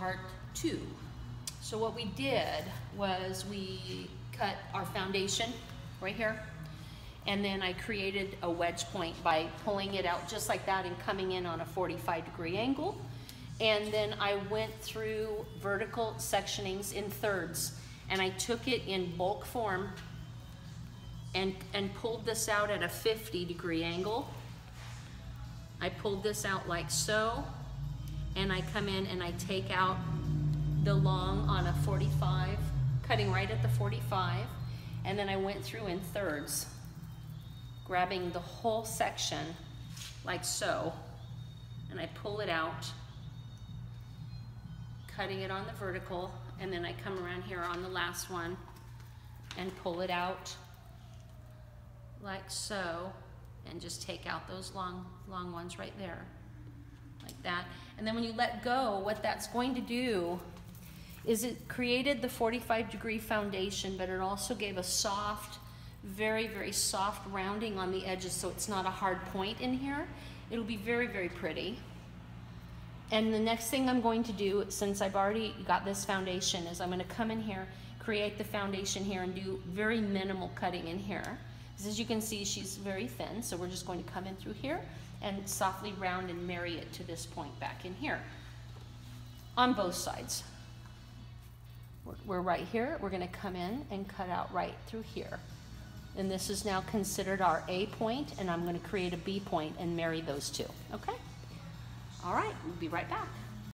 part two. So what we did was we cut our foundation right here and then I created a wedge point by pulling it out just like that and coming in on a 45 degree angle. And then I went through vertical sectionings in thirds and I took it in bulk form and, and pulled this out at a 50 degree angle. I pulled this out like so and I come in and I take out the long on a 45, cutting right at the 45, and then I went through in thirds, grabbing the whole section like so, and I pull it out, cutting it on the vertical, and then I come around here on the last one and pull it out like so, and just take out those long, long ones right there, that. And then when you let go, what that's going to do is it created the 45 degree foundation, but it also gave a soft, very, very soft rounding on the edges so it's not a hard point in here. It'll be very, very pretty. And the next thing I'm going to do, since I've already got this foundation, is I'm going to come in here, create the foundation here, and do very minimal cutting in here. As you can see, she's very thin, so we're just going to come in through here and softly round and marry it to this point back in here on both sides. We're right here. We're going to come in and cut out right through here. And this is now considered our A point, and I'm going to create a B point and marry those two. Okay? All right, we'll be right back.